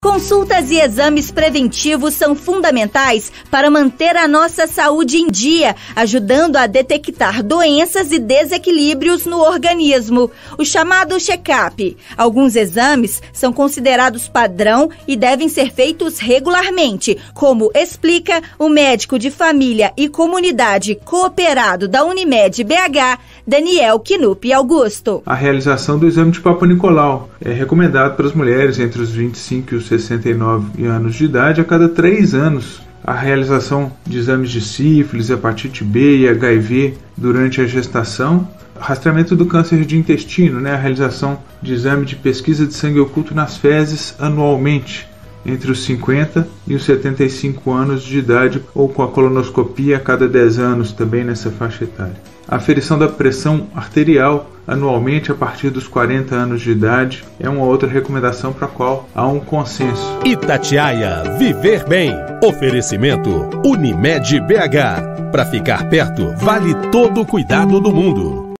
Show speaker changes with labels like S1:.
S1: Consultas e exames preventivos são fundamentais para manter a nossa saúde em dia, ajudando a detectar doenças e desequilíbrios no organismo. O chamado check-up. Alguns exames são considerados padrão e devem ser feitos regularmente, como explica o médico de família e comunidade cooperado da Unimed BH, Daniel Kinup Augusto.
S2: A realização do exame de Papa Nicolau é recomendado para as mulheres entre os 25 e os 69 anos de idade a cada três anos. A realização de exames de sífilis, hepatite B e HIV durante a gestação, rastreamento do câncer de intestino, né? a realização de exame de pesquisa de sangue oculto nas fezes anualmente entre os 50 e os 75 anos de idade ou com a colonoscopia a cada 10 anos também nessa faixa etária. A aferição da pressão arterial anualmente a partir dos 40 anos de idade é uma outra recomendação para a qual há um consenso.
S3: Itatiaia Viver Bem. Oferecimento Unimed BH. Para ficar perto, vale todo o cuidado do mundo.